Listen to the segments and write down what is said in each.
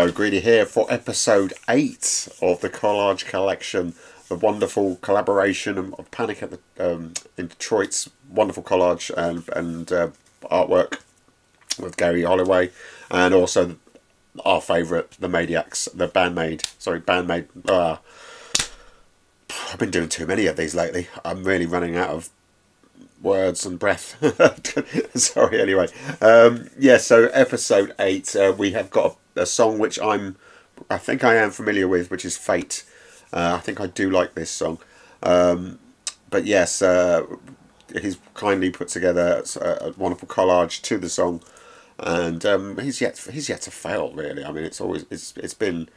Hello, Greedy here for episode 8 of the Collage Collection, the wonderful collaboration of Panic at the, um, in Detroit's wonderful collage and, and uh, artwork with Gary Holloway, and also our favourite, the Maniacs, the Band-Maid, sorry, Band-Maid. Uh, I've been doing too many of these lately. I'm really running out of words and breath. Sorry, anyway. Um, yeah, so episode 8, uh, we have got a, a, song which I'm, I think I am familiar with, which is Fate. Uh, I think I do like this song. Um, but yes, uh, he's kindly put together a, a, wonderful collage to the song. And um, he's yet he's yet to fail really. I mean, it's always it's it's been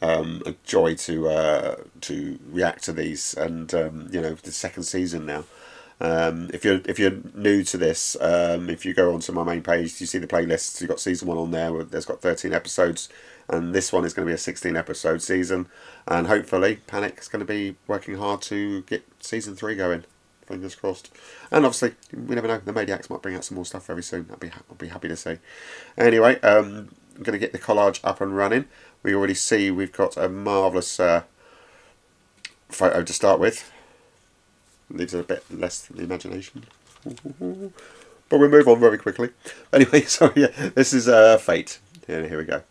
um, a joy to uh, to react to these, and um, you know the second season now. Um, if you're if you're new to this, um, if you go onto my main page, you see the playlists. You've got season one on there. There's got 13 episodes, and this one is going to be a 16 episode season. And hopefully, Panic is going to be working hard to get season three going. Fingers crossed. And obviously, we never know. The Maniacs might bring out some more stuff very soon. I'd be I'll be happy to see. Anyway, um, I'm going to get the collage up and running. We already see we've got a marvelous uh, photo to start with leaves a bit less to the imagination. but we move on very quickly. Anyway, so yeah, this is uh, Fate. Yeah, here we go.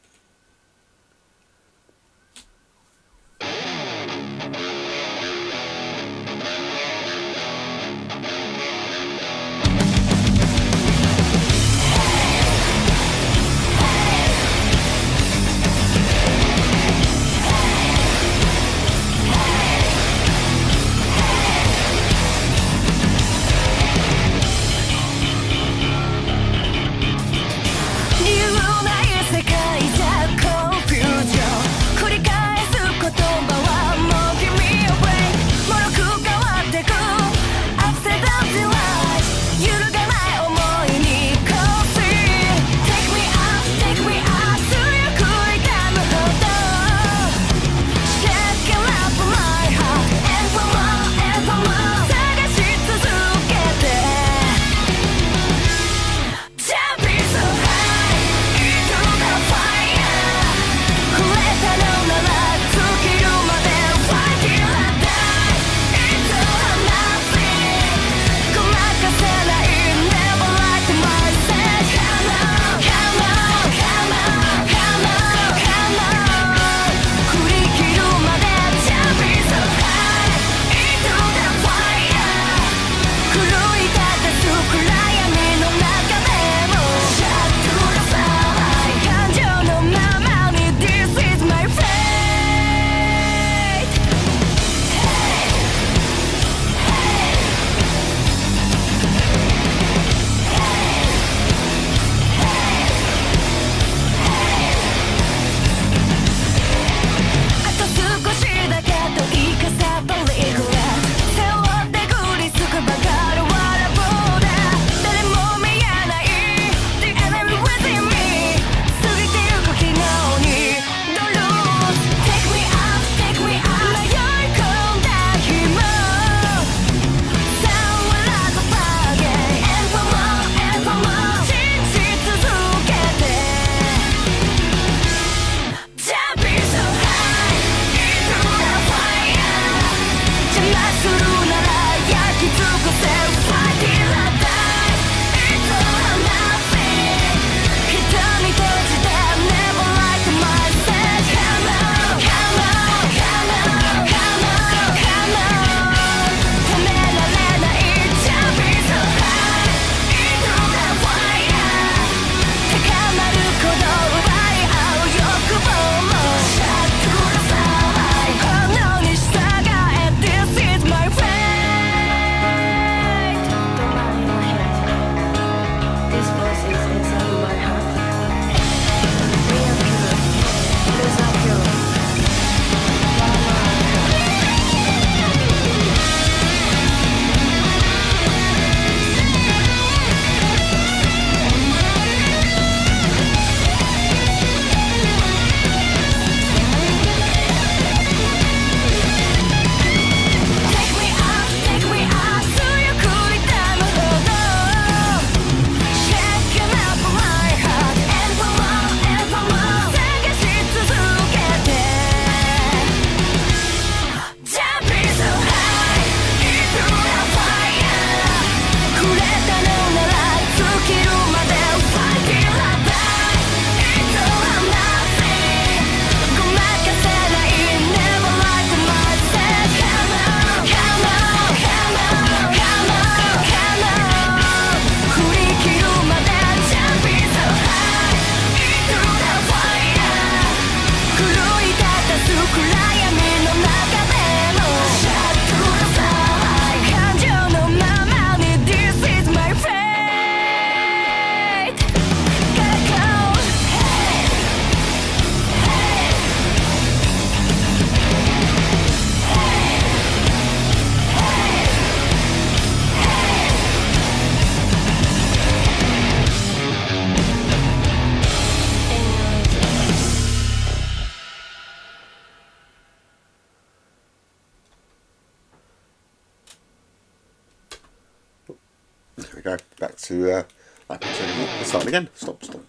We go. Back to uh, that picture. Starting again. Stop, stop.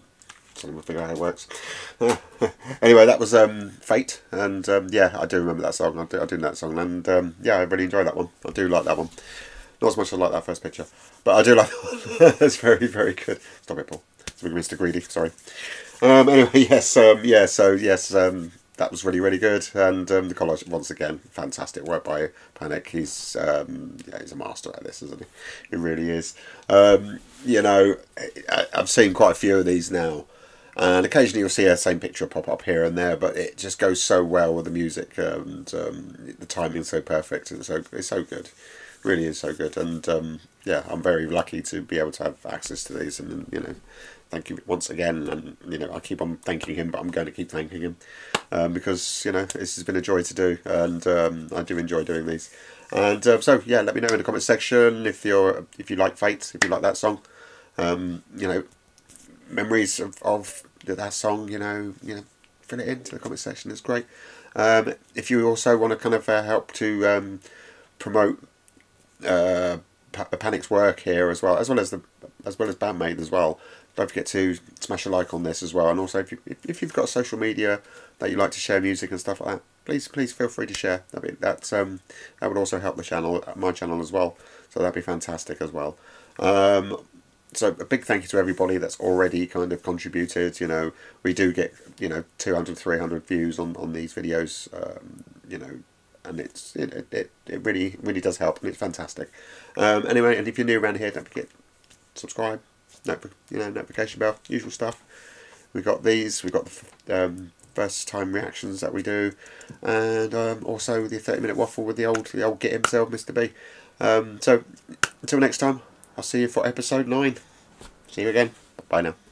Trying to figure out how it works. anyway, that was um, Fate, and um, yeah, I do remember that song. I do, I do know that song, and um, yeah, I really enjoy that one. I do like that one. Not as much as I like that first picture, but I do like that it's very, very good. Stop it, Paul. It's Mr. Greedy. Sorry. Um, anyway, yes, um, yeah. So yes, um, that was really, really good, and um, the collage once again, fantastic work by Panic. He's um, yeah, he's a master at this, isn't he? He really is. Um, you know, I, I've seen quite a few of these now. And occasionally you'll see a same picture pop up here and there, but it just goes so well with the music and um, the timing is so perfect and so it's so good really is so good. And um, yeah, I'm very lucky to be able to have access to these. And you know, thank you once again. And you know, I keep on thanking him, but I'm going to keep thanking him um, because you know this has been a joy to do, and um, I do enjoy doing these. And uh, so yeah, let me know in the comment section if you're if you like Fate, if you like that song. Um, you know, memories of, of that song. You know, you know, fill it into the comment section. It's great. Um, if you also want to kind of uh, help to um, promote uh, Panic's work here as well, as well as the as well as Band-Maid as well. Don't forget to smash a like on this as well, and also if you if you've got social media that you like to share music and stuff like that, please please feel free to share. That be that's um that would also help the channel, my channel as well. So that'd be fantastic as well. Um, so a big thank you to everybody that's already kind of contributed. You know, we do get you know 200, 300 views on on these videos. Um, you know, and it's it, it, it really really does help and it's fantastic. Um, anyway, and if you're new around here, don't forget subscribe, you know notification bell, usual stuff. We got these, we got the um, first time reactions that we do, and um, also the 30 minute waffle with the old the old git himself, Mr. B. Um, so until next time, I'll see you for episode nine. See you again. Bye now.